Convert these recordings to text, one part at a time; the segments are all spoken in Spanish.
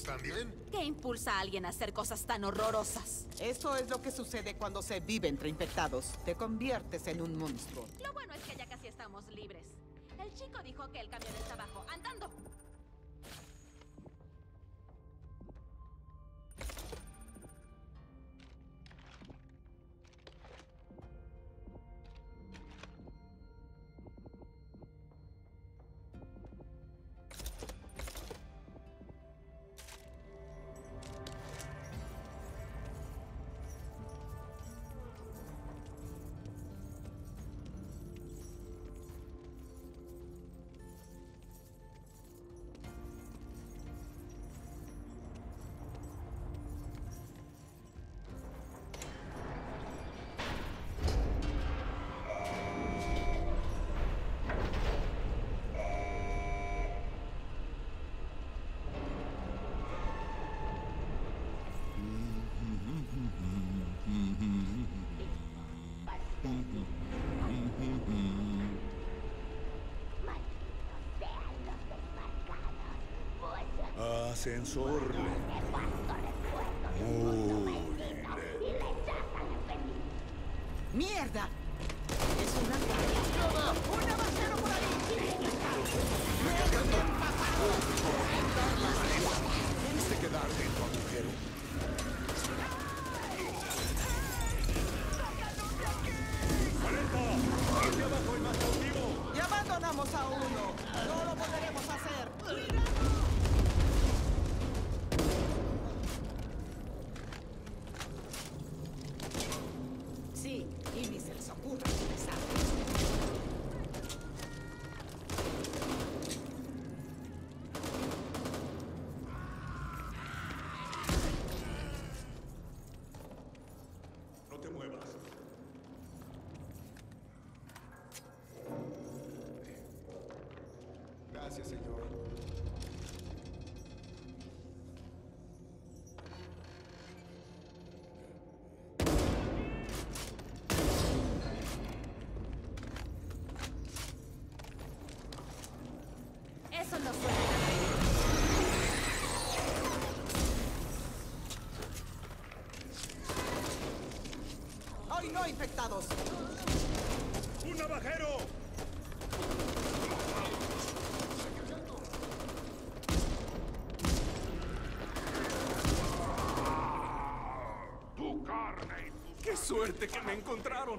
¿Están bien? ¿Qué impulsa a alguien a hacer cosas tan horrorosas? Esto es lo que sucede cuando se vive entre infectados. Te conviertes en un monstruo. Lo bueno es que ya casi estamos libres. El chico dijo que el camión está abajo, andando. Ascensor. Muy ¡Mierda! Es una... ¡Una por ahí! Tienes que quedarte en tu agujero. ¡Hacia abajo hay más cautivo! ¡Ya abandonamos a uno! ¡No lo volveremos a hacer! Gracias, señor. Eso no fue nada. ¡Hoy no infectados! ¡Un navajero! Tu carne y tus... ¡Qué suerte que me encontraron!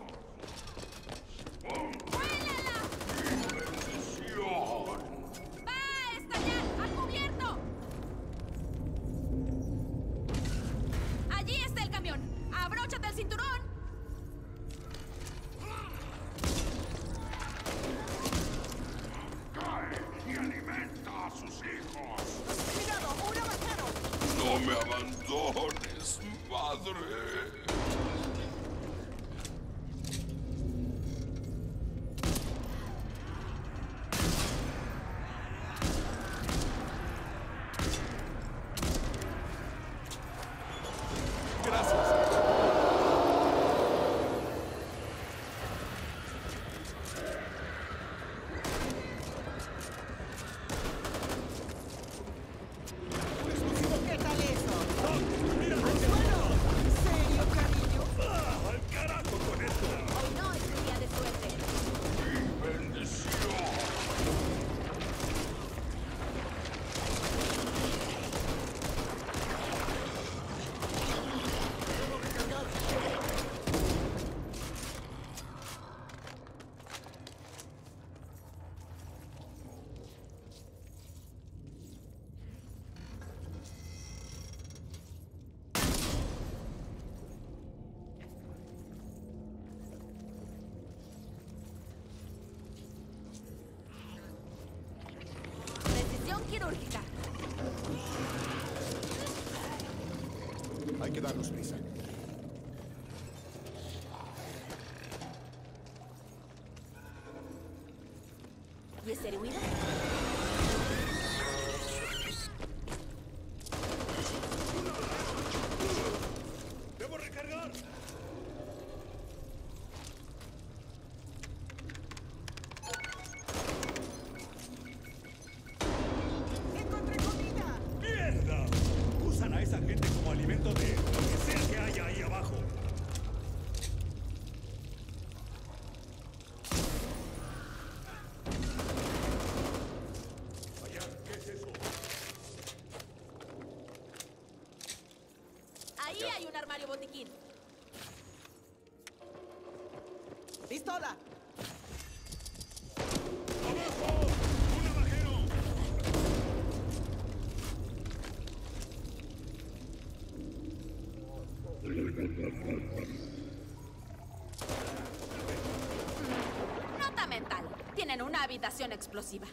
Hay que darnos prisa. ¡Un navajero! Nota mental. Tienen una habitación explosiva.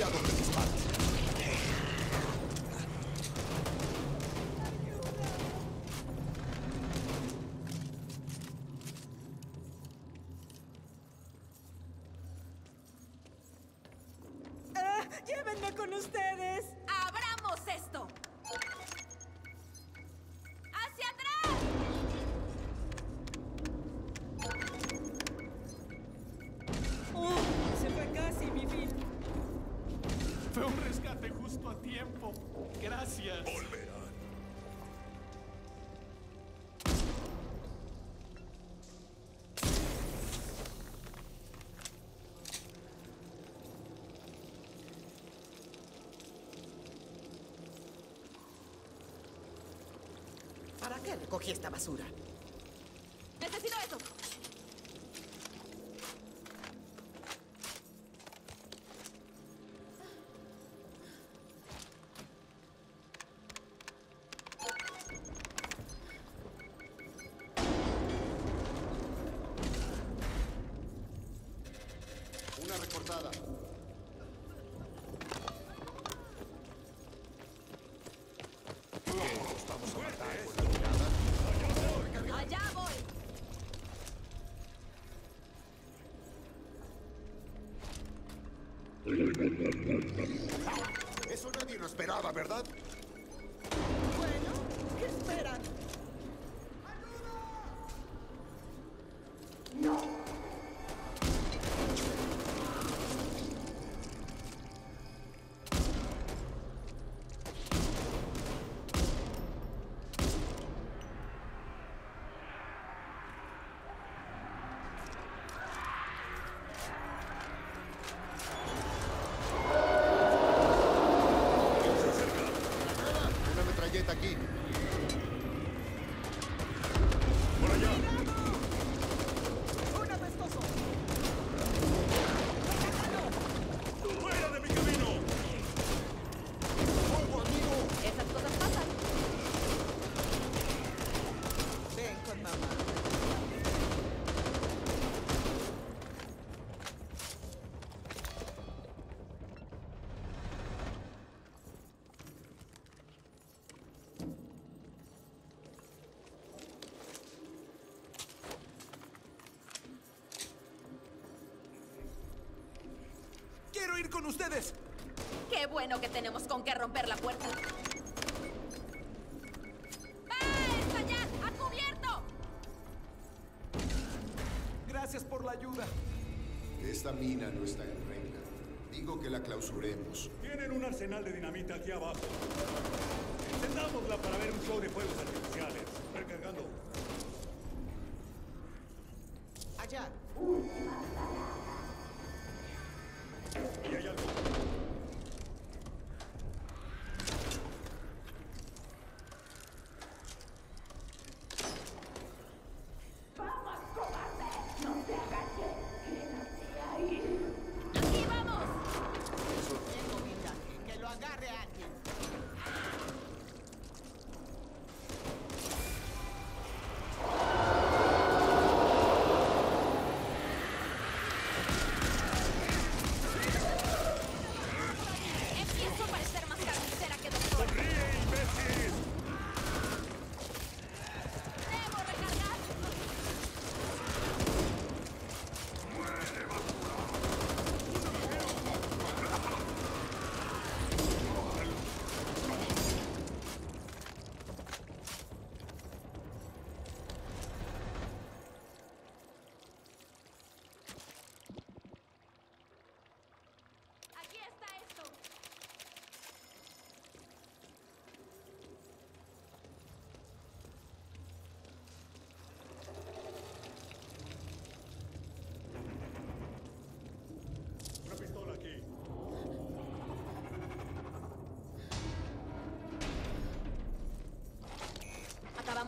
Wiedergutmachung. ¿Para qué recogí esta basura? ¡Necesito eso! Eso nadie lo esperaba, ¿verdad? ¡Quiero ir con ustedes! ¡Qué bueno que tenemos con qué romper la puerta! ¡Va a estallar! ¡A cubierto! Gracias por la ayuda. Esta mina no está en regla. Digo que la clausuremos. Tienen un arsenal de dinamita aquí abajo. Encendámosla para ver un show de fuegos artificiales. Recargando. Allá.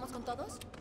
¿Vamos con todos?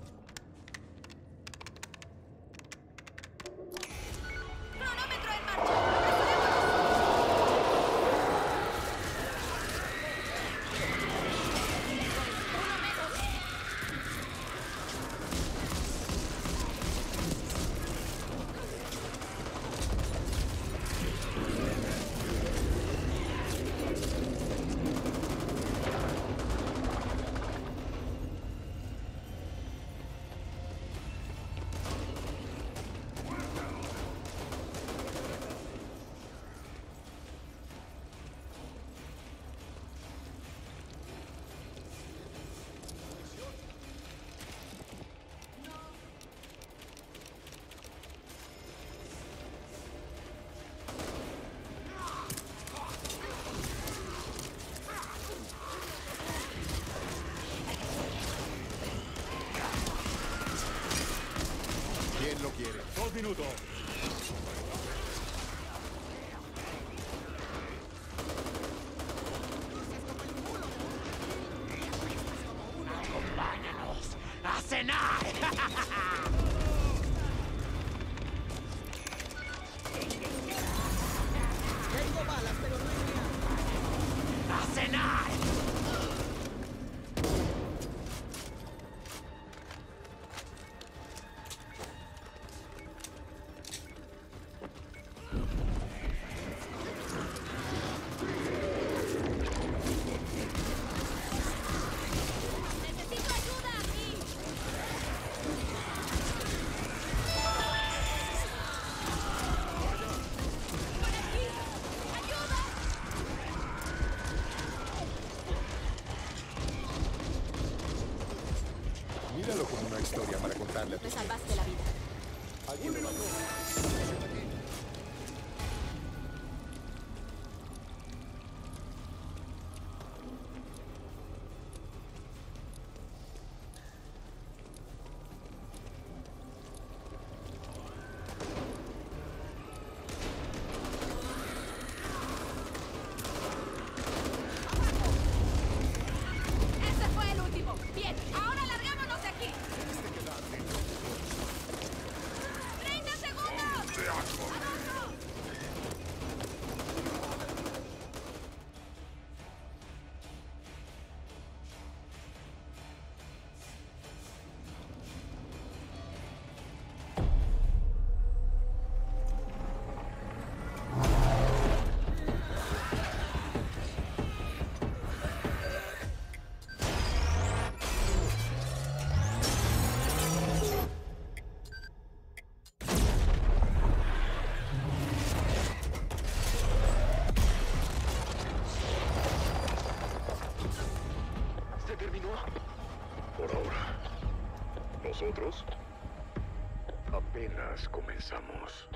Dos minutos. ¡A cenar! Tengo balas, pero no mía. ¡A cenar! Me salvaste la vida. Alguien lo mató. Nosotros apenas comenzamos.